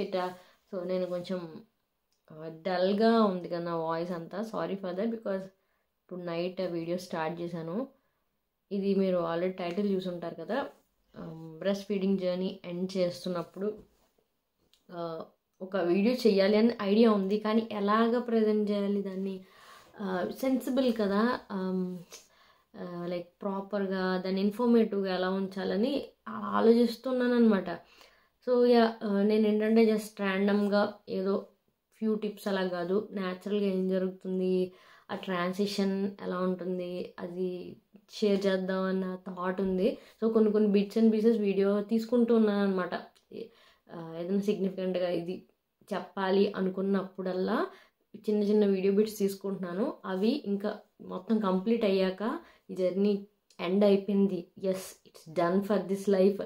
పెట్టా. సో నేను కొంచెం డల్గా ఉంది కదా నా వాయిస్ అంతా. సారీ ఫర్ దట్ బికాజ్ ఇప్పుడు నైట్ వీడియో స్టార్ట్ చేశాను. ఇది మీరు ఆల్రెడీ టైటిల్ చూసి ఉంటారు కదా. బ్రెస్ట్ ఫీడింగ్ జర్నీ ఎండ్ చేస్తున్నప్పుడు ఒక వీడియో చేయాలి అని ఐడియా ఉంది. కానీ ఎలాగ ప్రజెంట్ చేయాలి దాన్ని? సెన్సిబుల్ కదా. లైక్ ప్రాపర్గా దాన్ని ఇన్ఫర్మేటివ్గా ఎలా ఉంచాలని ఆలోచిస్తున్నాను అనమాట సో యా నేను ఏంటంటే జస్ట్ ర్యాండమ్గా ఏదో ఫ్యూ టిప్స్ అలా కాదు. న్యాచురల్గా ఏం జరుగుతుంది? ఆ ట్రాన్సిషన్ ఎలా ఉంటుంది? అది షేర్ చేద్దాం అన్న థాట్ ఉంది. సో కొన్ని కొన్ని బిట్స్ అండ్ పీసెస్ వీడియో తీసుకుంటూ ఉన్నాను అనమాట ఏదైనా సిగ్నిఫికెంట్గా ఇది చెప్పాలి అనుకున్నప్పుడల్లా చిన్న చిన్న వీడియో బిట్స్ తీసుకుంటున్నాను. అవి ఇంకా మొత్తం కంప్లీట్ అయ్యాక ఈ జర్నీ ఎండ్ అయిపోయింది. Yes it's done for this life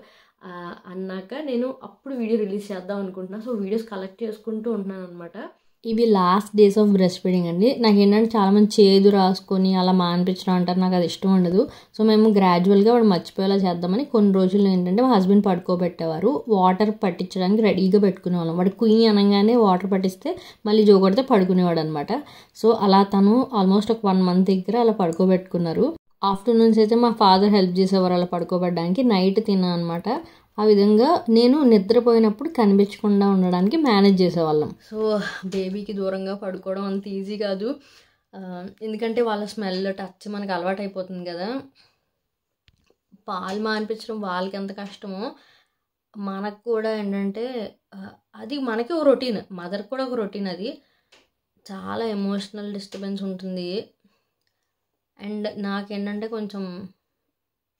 అన్నాక నేను అప్పుడు వీడియో రిలీజ్ చేద్దాం అనుకుంటున్నా. సో వీడియోస్ కలెక్ట్ చేసుకుంటూ ఉంటున్నాను అనమాట ఇవి last days of breast feeding అండి. నాకు ఏంటంటే చాలామంది చేదు రాసుకొని అలా మానిపించడం అంటారు. నాకు అది ఇష్టం ఉండదు. సో మేము గ్రాడ్యువల్గా వాడు మర్చిపోయేలా చేద్దామని కొన్ని రోజులు ఏంటంటే మా హస్బెండ్ పడుకోబెట్టేవారు. వాటర్ పట్టించడానికి రెడీగా పెట్టుకునేవాళ్ళం. వాడు క్వీన్ అనగానే వాటర్ పట్టిస్తే మళ్ళీ జోగొడితే పడుకునేవాడు అనమాట సో అలా తను ఆల్మోస్ట్ ఒక వన్ మంత్ దగ్గర అలా పడుకోబెట్టుకున్నారు. ఆఫ్టర్నూన్స్ అయితే మా ఫాదర్ హెల్ప్ చేసేవారు అలా పడుకోబడ్డానికి. నైట్ తిన్నా అనమాట ఆ విధంగా నేను నిద్రపోయినప్పుడు కనిపించకుండా ఉండడానికి మేనేజ్ చేసేవాళ్ళం. సో బేబీకి దూరంగా పడుకోవడం అంత ఈజీ కాదు. ఎందుకంటే వాళ్ళ స్మెల్ టచ్ మనకు అలవాటు అయిపోతుంది కదా. పాలు మానిపించడం వాళ్ళకి ఎంత కష్టమో మనకు కూడా ఏంటంటే అది మనకి ఒక రొటీన్. మదర్ కూడా ఒక రొటీన్ అది. చాలా ఎమోషనల్ డిస్టర్బెన్స్ ఉంటుంది. అండ్ నాకేంటంటే కొంచెం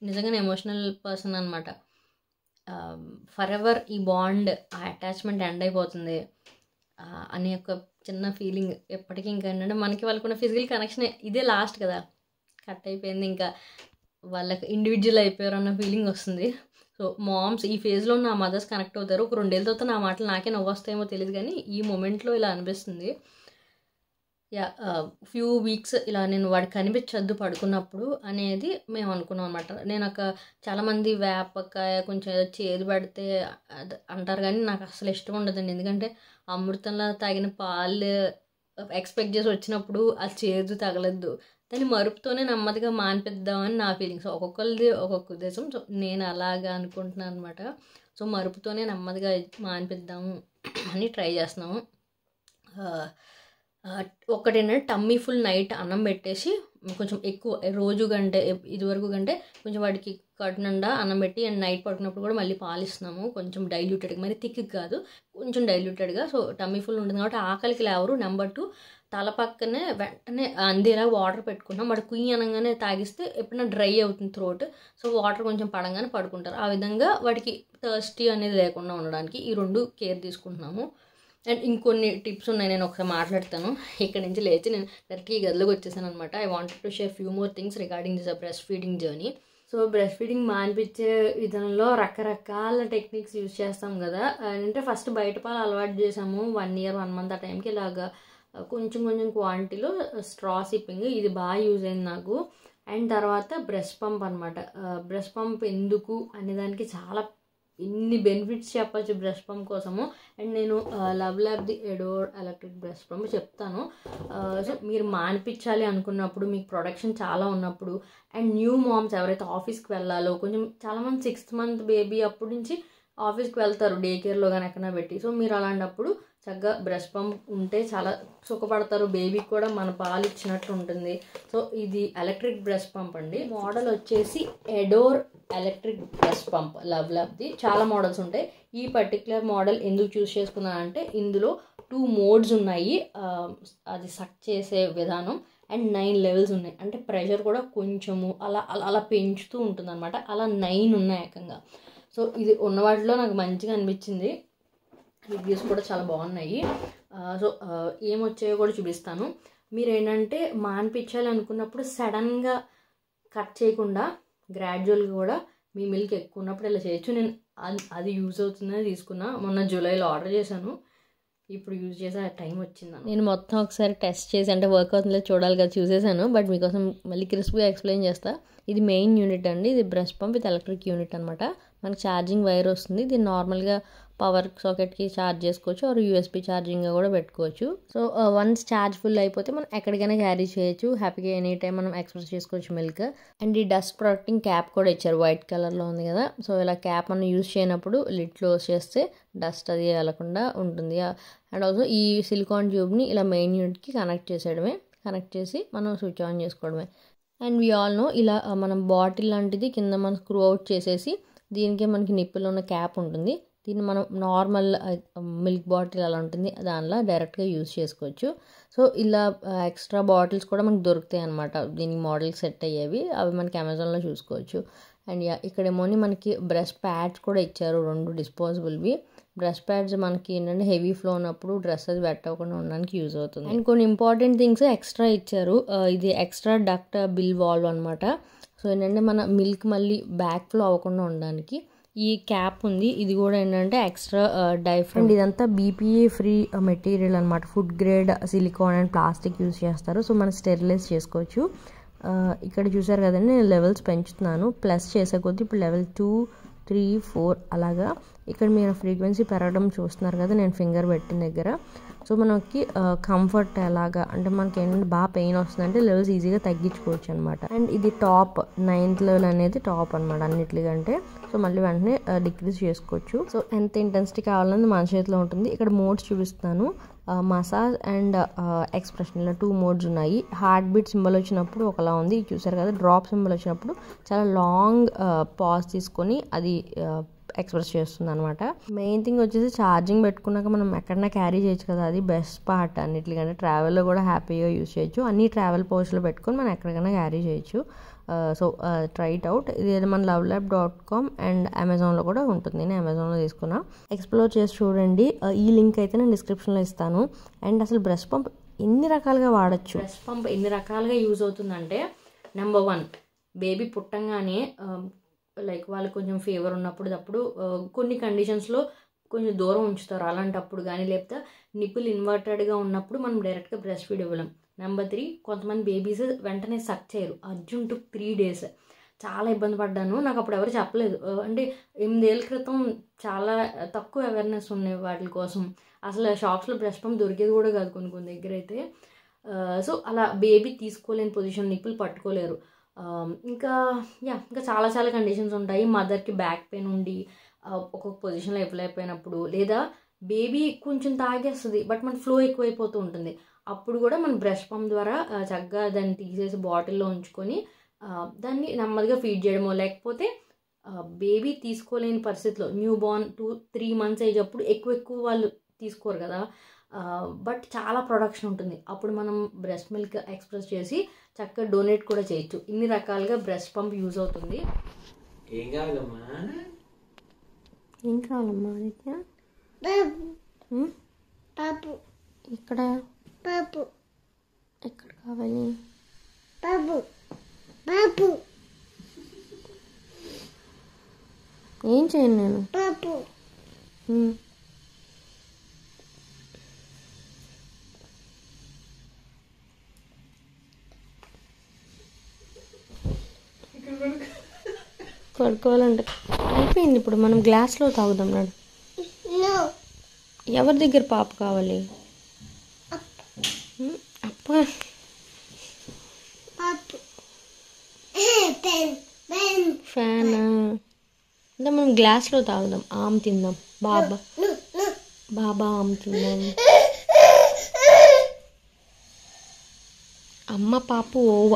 నిజంగానే ఎమోషనల్ పర్సన్ అనమాట ఫర్ ఎవర్ ఈ బాండ్ ఆ అటాచ్మెంట్ ఎండ్ అయిపోతుంది. అనే ఒక చిన్న ఫీలింగ్ ఎప్పటికీ ఇంకా ఏంటంటే మనకి వాళ్ళకున్న ఫిజికల్ కనెక్షన్ ఇదే లాస్ట్ కదా. కట్ అయిపోయింది ఇంకా. వాళ్ళకి ఇండివిజువల్ అయిపోయారు అన్న ఫీలింగ్ వస్తుంది. సో మామ్స్ ఈ ఫేజ్లో నా మదర్స్ కనెక్ట్ అవుతారు. ఒక రెండేళ్ళ తర్వాత నా మాటలు నాకే నవ్వు వస్తాయేమో తెలియదు కానీ ఈ మూమెంట్లో ఇలా అనిపిస్తుంది. ఫ్యూ వీక్స్ ఇలా నేను వాడికి కనిపించద్దు పడుకున్నప్పుడు అనేది మేము అనుకున్నాం అనమాట నేను ఒక చాలామంది వేపకాయ కొంచెం ఏదో చేదు పడితే అంటారు కానీ నాకు అసలు ఇష్టం ఉండదండి. ఎందుకంటే అమృతంలో తాగిన పాలు ఎక్స్పెక్ట్ చేసి వచ్చినప్పుడు అది చేదు తగలద్దు. దాన్ని మరుపుతోనే నెమ్మదిగా మానిపిద్దామని నా ఫీలింగ్స్ ఒక్కొక్కరిది ఒక్కొక్క ఉద్దేశం. సో నేను అలాగా అనుకుంటున్నాను అనమాట సో మరుపుతోనే నెమ్మదిగా మానిపిద్దాము అని ట్రై చేస్తున్నాము. ఆ, ఒకటి ఏంటంటే టమ్మీ ఫుల్ నైట్ అన్నం పెట్టేసి కొంచెం ఎక్కువ రోజు కంటే ఇదివరకు కంటే కొంచెం వాడికి కడుపు అన్నం పెట్టి అండ్ నైట్ పడుకున్నప్పుడు కూడా మళ్ళీ పాలిస్తున్నాము. కొంచెం డైల్యూటెడ్గా మరి థిక్ కాదు కొంచెం డైల్యూటెడ్గా సో టమ్మీ ఫుల్ ఉంటుంది కాబట్టి ఆకలికి లేవరు. నెంబర్ టూ తల పక్కనే వెంటనే అందేలా వాటర్ పెట్టుకున్నాం వాడు కుయ్యి అనగానే తాగిస్తే ఎప్పుడైనా డ్రై అవుతుంది థ్రోట్ సో వాటర్ కొంచెం పడంగానే పడుకుంటారు. ఆ విధంగా వాడికి థర్స్టీ అనేది లేకుండా ఉండడానికి ఈ రెండు కేర్ తీసుకుంటున్నాము. అండ్ ఇంకొన్ని టిప్స్ ఉన్నాయి నేను ఒకసారి మాట్లాడతాను. ఇక్కడ నుంచి లేచి నేను డైరెక్ట్గా ఈ గదిలోకి వచ్చేసాను అనమాట I wanted to share few more things regarding this breast feeding journey so breast feeding మానిపించే విధంలో రకరకాల టెక్నిక్స్ యూజ్ చేస్తాం కదా. అంటే ఫస్ట్ బయట పాలు అలవాటు చేసాము. వన్ ఇయర్ వన్ మంత్ ఆ టైంకి ఇలాగా uh, కొంచెం కొంచెం క్వాంటిటీలో స్ట్రా సిప్పింగ్ ఇది బాగా యూజ్ అయింది నాకు. అండ్ తర్వాత బ్రెస్ట్ పంప్ అనమాట బ్రెస్ట్ పంప్ ఎందుకు అనే దానికి చాలా ఇన్ని బెనిఫిట్స్ చెప్పచ్చు బ్రష్ పంప్ కోసము. అండ్ నేను love lab the adore electric breast pump చెప్తాను. సో మీరు మానిపించాలి అనుకున్నప్పుడు మీకు ప్రొడక్షన్ చాలా ఉన్నప్పుడు అండ్ న్యూ మామ్స్ ఎవరైతే ఆఫీస్కి వెళ్ళాలో కొంచెం చాలామంది సిక్స్త్ మంత్ బేబీ అప్పటి నుంచి ఆఫీస్కి వెళ్తారు డే కేర్లో కానీ ఎక్కడ పెట్టి. సో మీరు అలాంటప్పుడు చక్కగా బ్రష్ పంప్ ఉంటే చాలా సుఖపడతారు. బేబీకి కూడా మన పాలు ఇచ్చినట్టు ఉంటుంది. సో ఇది ఎలక్ట్రిక్ బ్రష్ పంప్ అండి. మోడల్ వచ్చేసి adore electric breast pump love లవ్ది చాలా మోడల్స్ ఉంటాయి. ఈ పర్టికులర్ మోడల్ ఎందుకు చూస్ చేసుకున్నాను అంటే ఇందులో టూ మోడ్స్ ఉన్నాయి. అది సక్ చేసే విధానం అండ్ నైన్ లెవెల్స్ ఉన్నాయి. అంటే ప్రెషర్ కూడా కొంచెము అలా అలా అలా పెంచుతూ ఉంటుంది అనమాట అలా నైన్ ఉన్నాయి ఏకంగా. సో ఇది ఉన్న వాటిలో నాకు మంచిగా అనిపించింది. రివ్యూస్ కూడా చాలా బాగున్నాయి. సో ఏం ఏమొచ్చాయో కూడా చూపిస్తాను. మీరు ఏంటంటే మాన్పించాలి అనుకున్నప్పుడు సడన్గా కట్ చేయకుండా గ్రాడ్యువల్గా కూడా మీ మిల్క్ ఎక్కువ ఉన్నప్పుడు ఇలా చేయొచ్చు. నేను అది అది యూజ్ అవుతుందని తీసుకున్నా. మొన్న జూలైలో ఆర్డర్ చేశాను. ఇప్పుడు యూజ్ చేసే టైం వచ్చింది నేను మొత్తం ఒకసారి టెస్ట్ చేసి అంటే వర్క్ అవుతుందో చూడాలి కదా చూసేసాను. బట్ మీకోసం మళ్ళీ క్రిస్ప్గా ఎక్స్ప్లెయిన్ చేస్తా. ఇది మెయిన్ యూనిట్ అండి. ఇది breast pump with electric unit అనమాట మనకి ఛార్జింగ్ వైర్ వస్తుంది. ఇది నార్మల్గా పవర్ సాకెట్కి ఛార్జ్ చేసుకోవచ్చు ఆర్ యూఎస్బి ఛార్జింగ్గా కూడా పెట్టుకోవచ్చు. సో వన్స్ ఛార్జ్ ఫుల్ అయిపోతే మనం ఎక్కడికైనా క్యారీ చేయొచ్చు. హ్యాపీగా ఎనీ టైం మనం ఎక్స్ప్రెస్ చేసుకోవచ్చు మిల్క్ అండ్ ఈ డస్ట్ ప్రొటెక్టింగ్ క్యాప్ కూడా ఇచ్చారు. వైట్ కలర్లో ఉంది కదా. సో ఇలా క్యాప్ మనం యూజ్ చేయనప్పుడు లిడ్ క్లోజ్ చేస్తే డస్ట్ అది వెళ్ళకుండా ఉంటుంది. అండ్ ఆల్సో ఈ సిలికాన్ ట్యూబ్ని ఇలా మెయిన్ యూనిట్కి కనెక్ట్ చేసేయడమే. కనెక్ట్ చేసి మనం స్విచ్ ఆన్ చేసుకోవడమే. అండ్ వి ఆల్ నో ఇలా మనం బాటిల్ లాంటిది కింద మనం స్క్రూ అవుట్ చేసేసి దీనికి మనకి నిప్పులో ఉన్న క్యాప్ ఉంటుంది. దీన్ని మనం నార్మల్ మిల్క్ బాటిల్ అలా ఉంటుంది. దానిలో డైరెక్ట్గా యూజ్ చేసుకోవచ్చు. సో ఇలా ఎక్స్ట్రా బాటిల్స్ కూడా మనకు దొరుకుతాయి అనమాట దీనికి మోడల్ సెట్ అయ్యేవి. అవి మనకి అమెజాన్లో చూసుకోవచ్చు. అండ్ ఇక్కడేమోని మనకి బ్రష్ ప్యాడ్స్ కూడా ఇచ్చారు రెండు డిస్పోజబుల్వి బ్రష్ ప్యాడ్స్ మనకి ఏంటంటే హెవీ ఫ్లో ఉన్నప్పుడు డ్రెస్ అది ఉండడానికి యూజ్ అవుతుంది. అండ్ కొన్ని ఇంపార్టెంట్ థింగ్స్ ఎక్స్ట్రా ఇచ్చారు. ఇది ఎక్స్ట్రా డక్ట్ బిల్ వాల్వ్ అనమాట సో ఏంటంటే మన మిల్క్ మళ్ళీ బ్యాక్ ఫ్లో అవ్వకుండా ఉండడానికి ఈ క్యాప్ ఉంది. ఇది కూడా ఏంటంటే ఎక్స్ట్రా డైఫ్రెంట్ ఇదంతా బీపీఏ ఫ్రీ మెటీరియల్ అనమాట food grade silicone and plastic use చేస్తారు. సో మనం స్టెరిలైజ్ చేసుకోవచ్చు. ఇక్కడ చూసారు కదండి నేను లెవెల్స్ పెంచుతున్నాను. ప్లస్ చేసే కొద్దీ ఇప్పుడు లెవెల్ టూ త్రీ ఫోర్ అలాగా. ఇక్కడ మీరు ఫ్రీక్వెన్సీ పెరగడం చూస్తున్నారు కదా నేను ఫింగర్ పెట్టిన దగ్గర. సో మనకి కంఫర్ట్ ఎలాగా? అంటే మనకి ఏంటంటే బాగా పెయిన్ వస్తుందంటే లెవెల్స్ ఈజీగా తగ్గించుకోవచ్చు అనమాట అండ్ ఇది టాప్ నైన్త్ లెవెల్ అనేది టాప్ అనమాట అన్నిటికంటే. సో మళ్ళీ వెంటనే డిక్రీజ్ చేసుకోవచ్చు. సో ఎంత ఇంటెన్సిటీ కావాలన్నది మన చేతిలో ఉంటుంది. ఇక్కడ మోడ్స్ చూపిస్తాను మసాజ్ అండ్ ఎక్స్ప్రెషన్ ఇలా టూ మోడ్స్ ఉన్నాయి. హార్ట్ బీట్ సింబల్ వచ్చినప్పుడు ఒకలా ఉంది. చూసారు కదా డ్రాప్ సింబల్ వచ్చినప్పుడు చాలా లాంగ్ పాజ్ తీసుకొని అది ఎక్స్ప్రెస్ చేస్తుంది అనమాట మెయిన్ థింగ్ వచ్చేసి ఛార్జింగ్ పెట్టుకున్నాక మనం ఎక్కడన్నా క్యారీ చేయొచ్చు కదా అది బెస్ట్ పార్ట్ అన్నిటికంటే ట్రావెల్లో కూడా హ్యాపీగా యూజ్ చేయొచ్చు. అన్ని ట్రావెల్ పోస్ట్లో పెట్టుకొని మనం ఎక్కడికైనా క్యారీ చేయొచ్చు. సో ట్రైట్ అవుట్ ఇది మన love lab dot com and అమెజాన్లో కూడా ఉంటుంది. నేను అమెజాన్లో తీసుకున్నా. ఎక్స్ప్లోర్ చేసి చూడండి. Uh, ఈ లింక్ అయితే నేను డిస్క్రిప్షన్లో ఇస్తాను. అండ్ అసలు బ్రష్ పంప్ ఎన్ని రకాలుగా వాడచ్చు? బ్రష్ పంప్ ఎన్ని రకాలుగా యూజ్ అవుతుందంటే నెంబర్ వన్ బేబీ పుట్టంగానే um, లైక్ వాళ్ళు కొంచెం ఫీవర్ ఉన్నప్పుడు అప్పుడు కొన్ని కండిషన్స్లో కొంచెం దూరం ఉంచుతారు. అలాంటప్పుడు కానీ లేకపోతే నిప్పులు ఇన్వర్టెడ్గా ఉన్నప్పుడు మనం డైరెక్ట్గా బ్రెస్ట్ ఫీడ్ ఇవ్వలేం. నెంబర్ త్రీ కొంతమంది బేబీస్ వెంటనే సక్ చేయరు. అర్జున్ టు త్రీ డేస్ చాలా ఇబ్బంది పడ్డాను. నాకు అప్పుడు ఎవరు చెప్పలేదు. అంటే ఎనిమిదేళ్ళ క్రితం చాలా తక్కువ అవేర్నెస్ ఉన్నాయి వాటి కోసం. అసలు షాప్స్లో బ్రష్ పంప్ దొరికేది కూడా కాదు కొన్ని కొన్ని దగ్గర అయితే సో అలా బేబీ తీసుకోలేని పొజిషన్ నిప్పులు పట్టుకోలేరు. ఇంకా యా ఇంకా చాలా చాలా కండిషన్స్ ఉంటాయి. మదర్కి బ్యాక్ పెయిన్ ఉండి ఒక్కొక్క పొజిషన్లో ఇవ్వలేకపోయినప్పుడు లేదా బేబీ కొంచెం తాగేస్తుంది బట్ మన ఫ్లో ఎక్కువైపోతూ ఉంటుంది. అప్పుడు కూడా మనం బ్రష్ పంప్ ద్వారా చక్కగా దాన్ని తీసేసి బాటిల్లో ఉంచుకొని దాన్ని నెమ్మదిగా ఫీడ్ చేయడమో లేకపోతే బేబీ తీసుకోలేని పరిస్థితిలో newborn two three months age అప్పుడు ఎక్కువ ఎక్కువ వాళ్ళు తీసుకోరు కదా బట్ చాలా ప్రొడక్షన్ ఉంటుంది. అప్పుడు మనం బ్రెస్ట్ మిల్క్ ఎక్స్ప్రెస్ చేసి చక్కగా డొనేట్ కూడా చేయొచ్చు. ఇన్ని రకాలుగా బ్రెస్ట్ పంప్ యూజ్ అవుతుంది. ఏం కావాలమ్మా? ఏం కావాలమ్మా ఆదిత్య? పాపు ఇక్కడ పాపు ఎక్కడ? కావాలి? పాపు పాపు ఏం చేయను నేను? పాపు పడుకోవాలంటే. అయిపోయింది ఇప్పుడు మనం గ్లాస్లో తాగుదాం నాడు ఎవరి దగ్గర పాప కావాలి? అప్ప. ఫ్యాన్? అంటే మనం గ్లాస్లో తాగుదాం ఆమ్ తిందాం. బాబా. బాబా ఆమ్ తిందాం. అమ్మ పాప ఓవ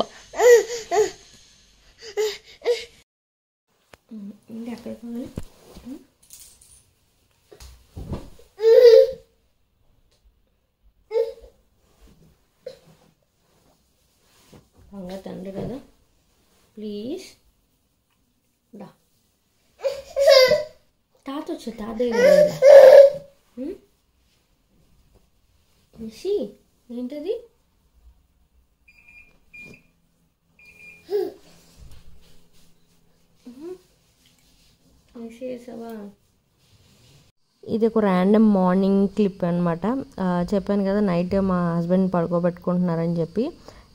ఇంకా ఎక్కడ కావాలి బాగా తండ్రి కదా ప్లీజ్ డా తాత వచ్చా తాతయ్య నిషి ఏంటది వేసేసావా ఇది ఒక ర్యాండమ్ మార్నింగ్ క్లిప్ అనమాట చెప్పాను కదా నైట్ మా హస్బెండ్ పడుకోబెట్టుకుంటున్నారని చెప్పి.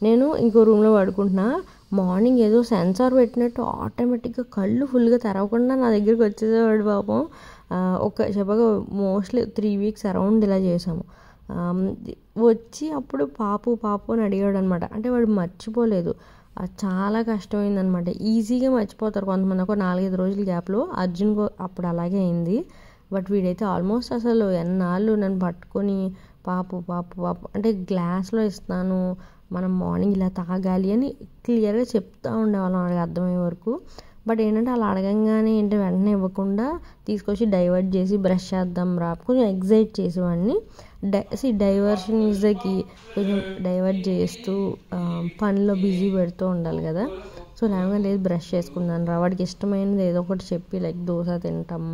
నేను ఇంకో రూమ్లో పడుకుంటున్నా. మార్నింగ్ ఏదో సెన్సార్ పెట్టినట్టు ఆటోమేటిక్గా కళ్ళు ఫుల్గా తెరవకుండా నా దగ్గరికి వచ్చేసేవాడు పాపం. ఒక చెప్పగా మోస్ట్లీ త్రీ వీక్స్ అరౌండ్ ఇలా చేసాము వచ్చి అప్పుడు పాపు పాపు అని అడిగాడు అనమాట అంటే వాడు మర్చిపోలేదు. చాలా కష్టమైందనమాట. ఈజీగా మర్చిపోతారు కొంతమంది. ఒక నాలుగైదు రోజుల గ్యాప్లో అర్జున్ అప్పుడు అలాగే అయింది. బట్ వీడైతే ఆల్మోస్ట్ అసలు ఎన్నాళ్ళు నన్ను పట్టుకొని పాపు పాపు పాపు అంటే గ్లాస్లో ఇస్తాను మనం మార్నింగ్ ఇలా తాగాలి అని క్లియర్గా చెప్తూ ఉండేవాళ్ళం. వాడికి అర్థమయ్యే వరకు బట్ ఏంటంటే అలా అడగంగానే ఏంటి వెంటనే ఇవ్వకుండా తీసుకొచ్చి డైవర్ట్ చేసి బ్రష్ చేద్దాం రా. కొంచెం ఎగ్జైట్ చేసేవాడిని. డై సి డైవర్షన్ ఈజ్ ద కీ కొంచెం డైవర్ట్ చేస్తూ పనిలో బిజీ పెడుతూ ఉండాలి కదా. సో లేకపోతే లేదు బ్రష్ చేసుకుందాం రా. వాడికి ఇష్టమైనది ఏదో ఒకటి చెప్పి లైక్ దోశ తింటాం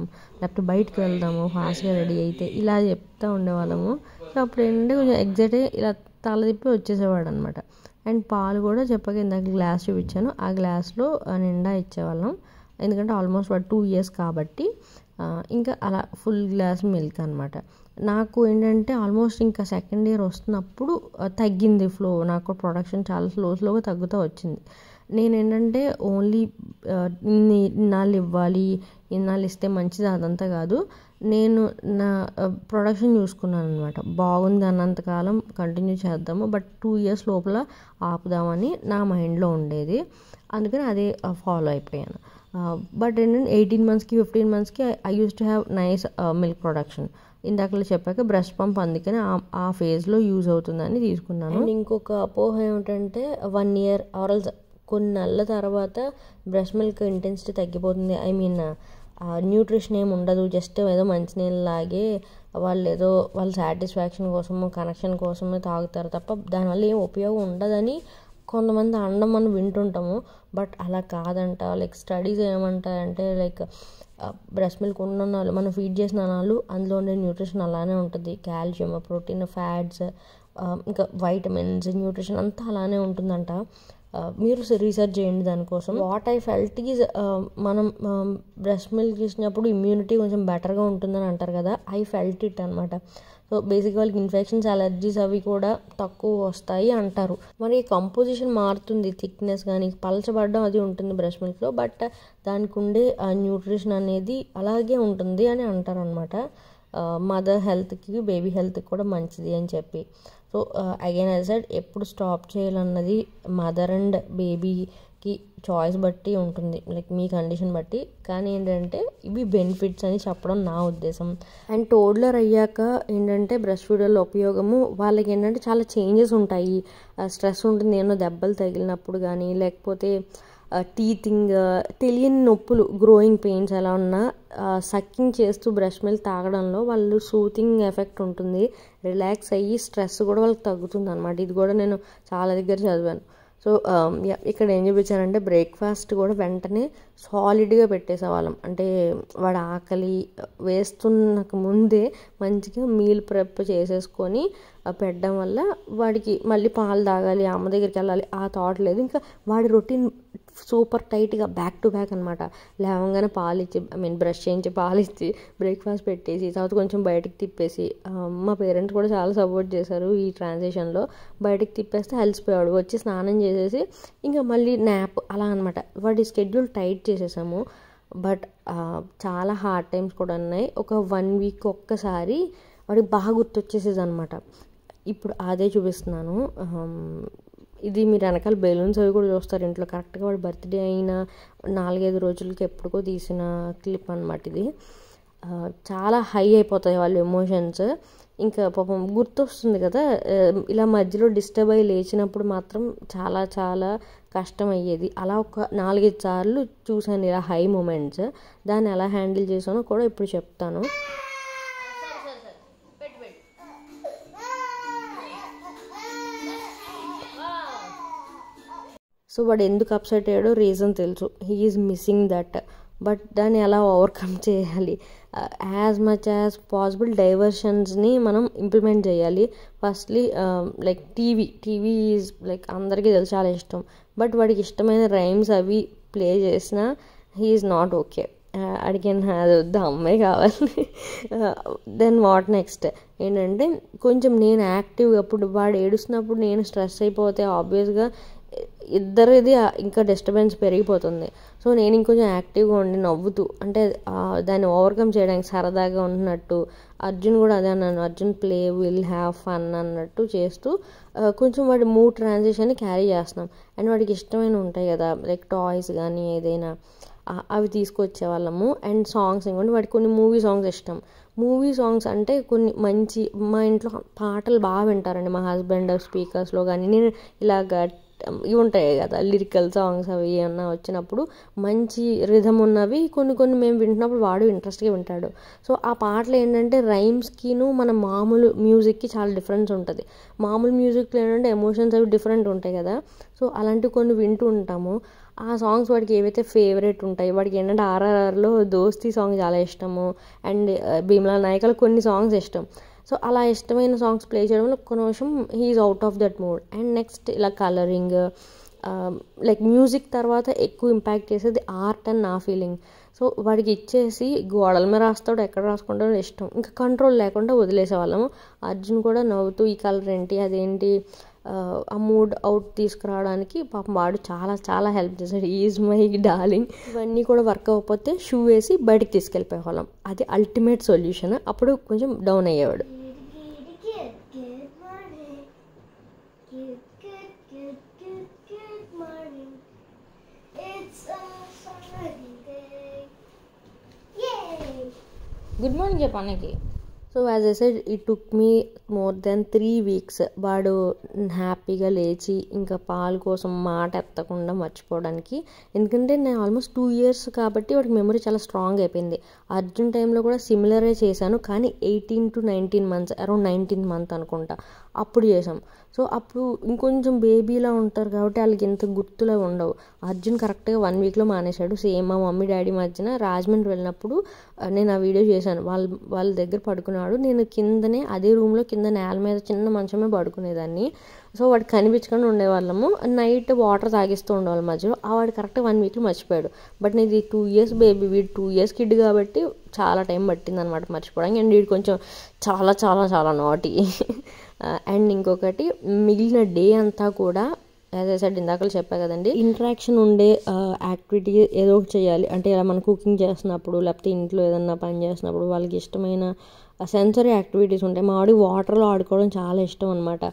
లేకపోతే బయటకు వెళ్దాము ఫాస్ట్గా రెడీ అయితే ఇలా చెప్తూ ఉండేవాళ్ళము. సో అప్పుడు ఏంటంటే కొంచెం ఎగ్జైట్ అయ్యి ఇలా తల తిప్పి వచ్చేసేవాడు అనమాట అండ్ పాలు కూడా చెప్పక ఇందాక గ్లాస్ చూపించాను. ఆ గ్లాస్లో నిండా ఇచ్చేవాళ్ళం. ఎందుకంటే ఆల్మోస్ట్ వాడు టూ ఇయర్స్ కాబట్టి ఇంకా అలా ఫుల్ గ్లాస్ మిల్క్ అనమాట నాకు ఏంటంటే ఆల్మోస్ట్ ఇంకా సెకండ్ ఇయర్ వస్తున్నప్పుడు తగ్గింది ఫ్లో. నాకు ప్రొడక్షన్ చాలా స్లో స్లోగా తగ్గుతూ వచ్చింది. నేను ఏంటంటే ఓన్లీ ఇన్ని ఇన్నాళ్ళు ఇవ్వాలి ఇన్నాళ్ళు ఇస్తే మంచిది అదంతా కాదు. నేను నా ప్రొడక్షన్ చూసుకున్నాను అనమాట బాగుంది అన్నంతకాలం కంటిన్యూ చేద్దాము బట్ టూ ఇయర్స్ లోపల ఆపుదామని నా మైండ్లో ఉండేది. అందుకని అదే ఫాలో అయిపోయాను. బట్ ఏంటంటే ఎయిటీన్ మంత్స్కి ఫిఫ్టీన్ మంత్స్కి I use to have nice milk production ఇందాకలో చెప్పాక బ్రష్ పంప్ అందుకని ఆ- ఆ ఫేజ్లో యూజ్ అవుతుందని తీసుకున్నాను. ఇంకొక అపోహ ఏమిటంటే వన్ ఇయర్ ఆరల్స్ కొన్ని నెలల తర్వాత బ్రష్ మిల్క్ ఇంటెన్సిటీ తగ్గిపోతుంది. ఐ మీన్ న్యూట్రిషన్ ఏమి ఉండదు జస్ట్ ఏదో మంచినీళ్ళు లాగే వాళ్ళు ఏదో వాళ్ళ సాటిస్ఫాక్షన్ కోసము కనెక్షన్ కోసమే తాగుతారు తప్ప దానివల్ల ఏం ఉపయోగం ఉండదని కొంతమంది అనడం మనం వింటుంటాము. బట్ అలా కాదంట. లైక్ స్టడీస్ ఏమంటాయంటే లైక్ బ్రెస్ట్ మిల్క్ ఉన్న వాళ్ళు మనం ఫీడ్ చేసిన నాళ్ళు అందులో ఉండే న్యూట్రిషన్ అలానే ఉంటుంది. కాల్షియం ప్రోటీన్ ఫ్యాట్స్ ఇంకా వైటమిన్స్ న్యూట్రిషన్ అంతా అలానే ఉంటుందంట. మీరు రీసెర్చ్ చేయండి దానికోసం. వాట్ ఐ ఫెల్ట్ ఈజ్ మనం బ్రెస్ట్ మిల్క్ ఇచ్చినప్పుడు ఇమ్యూనిటీ కొంచెం బెటర్గా ఉంటుందని అంటారు కదా. ఐ ఫెల్ట్ ఇట్ అనమాట సో బేసిక్ వాళ్ళకి ఇన్ఫెక్షన్స్ అలర్జీస్ అవి కూడా తక్కువ వస్తాయి అంటారు. మరి కంపోజిషన్ మారుతుంది. థిక్నెస్ కానీ పలచబడడం అది ఉంటుంది బ్రష్ మిల్క్లో బట్ దానికి ఉండే న్యూట్రిషన్ అనేది అలాగే ఉంటుంది అని అంటారు అనమాట మదర్ హెల్త్కి బేబీ హెల్త్కి కూడా మంచిది అని చెప్పి. సో అగైన్ యాజ్ సెడ్ ఎప్పుడు స్టాప్ చేయాలన్నది మదర్ అండ్ బేబీకి చాయిస్ బట్టి ఉంటుంది. లైక్ మీ కండిషన్ బట్టి. కానీ ఏంటంటే ఇవి బెనిఫిట్స్ అని చెప్పడం నా ఉద్దేశం. అండ్ టోడ్లర్ అయ్యాక ఏంటంటే బ్రష్ ఫీడర్ల ఉపయోగము వాళ్ళకి ఏంటంటే చాలా చేంజెస్ ఉంటాయి. Uh, స్ట్రెస్ ఉంటుంది. ఏమో దెబ్బలు తగిలినప్పుడు కానీ లేకపోతే టీతింగ్ తెలియని నొప్పులు గ్రోయింగ్ పెయిన్స్ ఎలా ఉన్నా సక్కింగ్ చేస్తూ బ్రష్ మిల్క్ తాగడంలో వాళ్ళు సూతింగ్ ఎఫెక్ట్ ఉంటుంది. రిలాక్స్ అయ్యి స్ట్రెస్ కూడా వాళ్ళకి తగ్గుతుంది అనమాట ఇది కూడా నేను చాలా దగ్గర చదివాను. సో um, ఇక్కడ ఏం చూపించారంటే బ్రేక్ఫాస్ట్ కూడా వెంటనే సాలిడ్గా పెట్టేసేవాళ్ళం. అంటే వాడు ఆకలి వేస్తున్నక ముందే మంచిగా మీల్ ప్రెప్ చేసేసుకొని పెట్టడం వల్ల వాడికి మళ్ళీ పాలు తాగాలి అమ్మ దగ్గరికి వెళ్ళాలి ఆ థాట్ లేదు. ఇంకా వాడి రొటీన్ సూపర్ టైట్గా బ్యాక్ టు బ్యాక్ అనమాట లేవంగానే పాలు ఇచ్చి ఐ మీన్ బ్రష్ చేయించి పాలు ఇచ్చి బ్రేక్ఫాస్ట్ పెట్టేసి తర్వాత కొంచెం బయటకు తిప్పేసి మా పేరెంట్స్ కూడా చాలా సపోర్ట్ చేశారు ఈ ట్రాన్సాక్షన్లో బయటకు తిప్పేస్తే అలసిపోయాడు వచ్చి స్నానం చేసేసి ఇంకా మళ్ళీ నాప్ అలా అనమాట వాడి స్కెడ్యూల్ టైట్ చేసేసాము. బట్ చాలా హార్డ్ టైమ్స్ కూడా ఉన్నాయి. ఒక వన్ వీక్ ఒక్కసారి వాడికి బాగా గుర్తొచ్చేసేది అనమాట ఇప్పుడు అదే చూపిస్తున్నాను. ఇది మీరు వెనకాల బెలూన్స్ అవి కూడా చూస్తారు. ఇంట్లో కరెక్ట్గా వాడి బర్త్డే అయిన నాలుగైదు రోజులకి ఎప్పటికో తీసిన క్లిప్ అనమాట ఇది. చాలా హై అయిపోతాయి వాళ్ళ ఎమోషన్స్. ఇంకా పాపం గుర్తొస్తుంది కదా ఇలా మధ్యలో డిస్టర్బ్ అయ్యి లేచినప్పుడు మాత్రం చాలా చాలా కష్టం అయ్యేది. అలా ఒక నాలుగైదు సార్లు చూశాను ఇలా హై మూమెంట్స్. దాన్ని ఎలా హ్యాండిల్ చేసానో కూడా ఇప్పుడు చెప్తాను. సో వాడు ఎందుకు అప్సెట్ అయ్యాడో రీజన్ తెలుసు. He is missing that but దాన్ని ఎలా ఓవర్కమ్ చేయాలి? యాజ్ మచ్ యాజ్ పాసిబుల్ డైవర్షన్స్ని మనం ఇంప్లిమెంట్ చేయాలి. Firstly like TV TV is like అందరికీ తెలుసు చాలా ఇష్టం. బట్ వాడికి ఇష్టమైన రైమ్స్ అవి ప్లే చేసినా హీ ఈజ్ నాట్ ఓకే అడిగాను అది వద్దు? అమ్మాయి కావాలి. దెన్ వాట్ నెక్స్ట్ ఏంటంటే కొంచెం నేను యాక్టివ్గా అప్పుడు వాడు ఏడుస్తున్నప్పుడు నేను స్ట్రెస్ అయిపోతే ఆబ్వియస్గా ఇద్దరిది ఇంకా డిస్టర్బెన్స్ పెరిగిపోతుంది. సో నేను ఇంకొంచెం యాక్టివ్గా ఉండి నవ్వుతూ అంటే దాన్ని ఓవర్కమ్ చేయడానికి సరదాగా ఉంటున్నట్టు అర్జున్ కూడా అదే అన్నాను Arjun play will have fun అన్నట్టు చేస్తూ కొంచెం వాడి మూడ్ ట్రాన్సిషన్ని క్యారీ చేస్తున్నాం. అండ్ వాడికి ఇష్టమైన ఉంటాయి కదా లైక్ టాయ్స్ కానీ ఏదైనా అవి తీసుకొచ్చే వాళ్ళము. అండ్ సాంగ్స్ ఇంకోటి వాడికి కొన్ని మూవీ సాంగ్స్ ఇష్టం. మూవీ సాంగ్స్ అంటే కొన్ని మంచి మా ఇంట్లో పాటలు బాగా వింటారండి మా హస్బెండ్ స్పీకర్స్లో కానీ నేను ఇలాగ ఇవి ఉంటాయి కదా లిరికల్ సాంగ్స్ అవి ఏమన్నా వచ్చినప్పుడు మంచి రిధమ్ ఉన్నవి కొన్ని కొన్ని మేము వింటున్నప్పుడు వాడు ఇంట్రెస్ట్గా వింటాడు. సో ఆ పాటలు ఏంటంటే రైమ్స్కిను మన మామూలు మ్యూజిక్కి చాలా డిఫరెన్స్ ఉంటుంది. మామూలు మ్యూజిక్లో ఏంటంటే ఎమోషన్స్ అవి డిఫరెంట్ ఉంటాయి కదా. సో అలాంటివి కొన్ని వింటూ ఉంటాము. ఆ సాంగ్స్ వాడికి ఏవైతే ఫేవరెట్ ఉంటాయి వాడికి ఏంటంటే ఆర్ఆర్ఆర్లో దోస్తీ సాంగ్ చాలా ఇష్టము. అండ్ uh, భీమ్లా నాయకలు కొన్ని సాంగ్స్ ఇష్టం. సో అలా ఇష్టమైన సాంగ్స్ ప్లే చేయడం వల్ల ఒక్క నిమిషం he is out of that mood. And next ఇలా కలరింగ్ లైక్ మ్యూజిక్ తర్వాత ఎక్కువ ఇంపాక్ట్ చేసేది ఆర్ట్ అండ్ నా ఫీలింగ్. సో వాడికి ఇచ్చేసి గోడల మీద రాస్తాడు ఎక్కడ రాసుకుంటాడో ఇష్టం. ఇంకా కంట్రోల్ లేకుండా వదిలేసేవాళ్ళము. అర్జున్ కూడా నవ్వుతూ ఈ కలర్ ఏంటి? అదేంటి? ఆ, మూడ్ అవుట్ తీసుకురావడానికి పాపం వాడు చాలా చాలా హెల్ప్ చేశాడు. ఈజ్ మై డార్లింగ్ ఇవన్నీ కూడా వర్క్ అవ్వకపోతే షూ వేసి బయటికి తీసుకెళ్ళిపోయేవాళ్ళం. అది అల్టిమేట్ సొల్యూషన్ అప్పుడు కొంచెం డౌన్ అయ్యేవాడు. Good morning చెప్పానికి so as I said it took me more than three weeks వాడు హ్యాపీగా లేచి ఇంకా పాలు కోసం మాట ఎత్తకుండా మర్చిపోవడానికి. ఎందుకంటే నేను ఆల్మోస్ట్ టూ ఇయర్స్ కాబట్టి వాడికి మెమరీ చాలా స్ట్రాంగ్ అయిపోయింది. అర్జున్ టైంలో కూడా సిమిలరే చేశాను. కానీ eighteen to nineteen months around nineteen month అనుకుంటా. అప్పుడు చేసాం సో అప్పుడు ఇంకొంచెం బేబీలా ఉంటారు కాబట్టి వాళ్ళకి ఎంత గుర్తులే ఉండవు. అర్జున్ కరెక్ట్గా వన్ వీక్లో మానేశాడు. సేమ్ మా మమ్మీ డాడీ మధ్యన రాజమండ్రి వెళ్ళినప్పుడు నేను ఆ వీడియో చేశాను. వాళ్ళ వాళ్ళ దగ్గర పడుకున్నాడు. నేను కిందనే అదే రూమ్లో కింద నేల మీద చిన్న మంచమే పడుకునేదాన్ని. సో వాడు కనిపించకుండా ఉండేవాళ్ళము. నైట్ వాటర్ తాగిస్తూ ఉండేవాళ్ళం మధ్యలో. ఆ వాడు కరెక్ట్గా వన్ వీక్లో మర్చిపోయాడు. బట్ నేను టూ ఇయర్స్ బేబీ వీడు టూ ఇయర్స్ కిడ్ కాబట్టి చాలా టైం పట్టింది అనమాట మర్చిపోవడానికి. అండ్ వీడు కొంచెం చాలా చాలా చాలా నాటి. అండ్ ఇంకొకటి మిగిలిన డే అంతా కూడా యాజ్ ఐ సెడ్ ఇందాక చెప్పా కదండి ఇంట్రాక్షన్ ఉండే యాక్టివిటీ ఏదో ఒకటి చేయాలి. అంటే ఇలా మనం కుకింగ్ చేస్తున్నప్పుడు లేకపోతే ఇంట్లో ఏదన్నా పని చేస్తున్నప్పుడు వాళ్ళకి ఇష్టమైన సెన్సరీ యాక్టివిటీస్ ఉంటాయి మా ఆడి వాటర్లో ఆడుకోవడం చాలా ఇష్టం అనమాట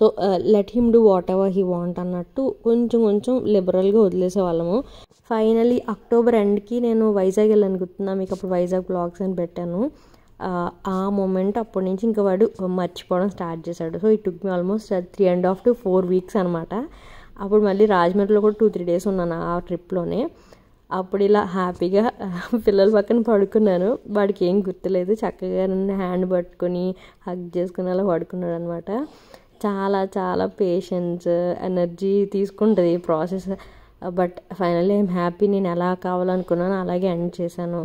so let him do whatever he want అన్నట్టు కొంచెం కొంచెం లిబరల్గా వదిలేసే వాళ్ళము. ఫైనలీ అక్టోబర్ ఎండ్కి నేను వైజాగ్ వెళ్ళనుకుంటున్నా మీకు అప్పుడు వైజాగ్ బ్లాగ్స్ అని పెట్టాను. ఆ, మూమెంట్ అప్పటి నుంచి ఇంకా వాడు మర్చిపోవడం స్టార్ట్ చేశాడు. So it took me almost three and half to four weeks అనమాట అప్పుడు మళ్ళీ రాజమండ్రిలో కూడా టూ త్రీ డేస్ ఉన్నాను ఆ ట్రిప్లోనే అప్పుడు ఇలా హ్యాపీగా పిల్లల పక్కన పడుకున్నాను. వాడికి ఏం గుర్తులేదు. చక్కగా నన్ను హ్యాండ్ పట్టుకొని హగ్ చేసుకుని అలా పడుకున్నాడు అనమాట చాలా చాలా పేషెన్స్ ఎనర్జీ తీసుకుంటుంది ఈ process but finally I'm happy నేను ఎలా కావాలనుకున్నాను అలాగే ఎండ్ చేశాను.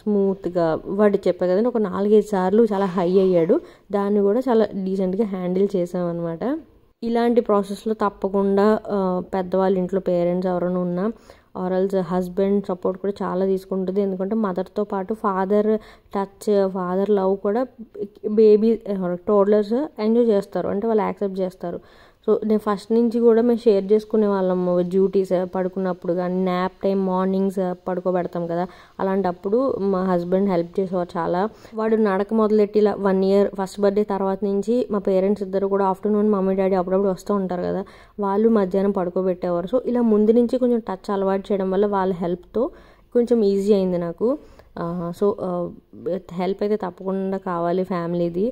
స్మూత్గా వాడు చెప్పా కదండి ఒక నాలుగైదు సార్లు చాలా హై అయ్యాడు. దాన్ని కూడా చాలా డీసెంట్గా హ్యాండిల్ చేసామన్నమాట ఇలాంటి ప్రాసెస్లో తప్పకుండా పెద్దవాళ్ళ ఇంట్లో పేరెంట్స్ ఎవరైనా ఉన్నా ఆరల్స్ హస్బెండ్ సపోర్ట్ కూడా చాలా తీసుకుంటుంది. ఎందుకంటే మదర్తో పాటు ఫాదర్ టచ్ ఫాదర్ లవ్ కూడా బేబీ టోడ్లర్స్ ఎంజాయ్ చేస్తారు. అంటే వాళ్ళు యాక్సెప్ట్ చేస్తారు. సో నేను ఫస్ట్ నుంచి కూడా మేము షేర్ చేసుకునే వాళ్ళం. డ్యూటీస్ పడుకున్నప్పుడు కానీ నాప్ టైం మార్నింగ్స్ పడుకోబెడతాం కదా. అలాంటప్పుడు మా హస్బెండ్ హెల్ప్ చేసేవారు చాలా. వాడు నడక మొదలెట్టి ఇలా వన్ ఇయర్ ఫస్ట్ బర్త్డే తర్వాత నుంచి మా పేరెంట్స్ ఇద్దరు కూడా ఆఫ్టర్నూన్ మమ్మీ డాడీ అప్పుడప్పుడు వస్తూ ఉంటారు కదా. వాళ్ళు మధ్యాహ్నం పడుకోబెట్టేవారు. సో ఇలా ముందు నుంచి కొంచెం టచ్ అలవాటు చేయడం వల్ల వాళ్ళ హెల్ప్తో కొంచెం ఈజీ అయింది నాకు. సో హెల్ప్ అయితే తప్పకుండా కావాలి ఫ్యామిలీది.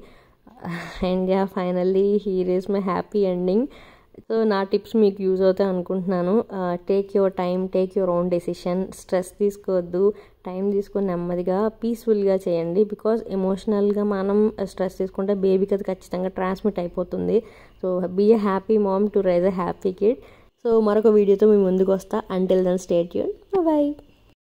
And ya finally here is my happy ending so నా టిప్స్ మీకు యూజ్ అవుతాయి అనుకుంటున్నాను. Take your time take your own decision stress తీసుకోవద్దు. టైం తీసుకొని నెమ్మదిగా పీస్ఫుల్గా చేయండి. బికాజ్ ఎమోషనల్గా మనం uh, స్ట్రెస్ తీసుకుంటే బేబీకి అది ఖచ్చితంగా ట్రాన్స్మిట్ అయిపోతుంది. So be a happy mom to raise a happy kid so మరొక వీడియోతో మీ ముందుకు వస్తా. అంటిల్ దెన్ స్టేట్ యూన్ బాయ్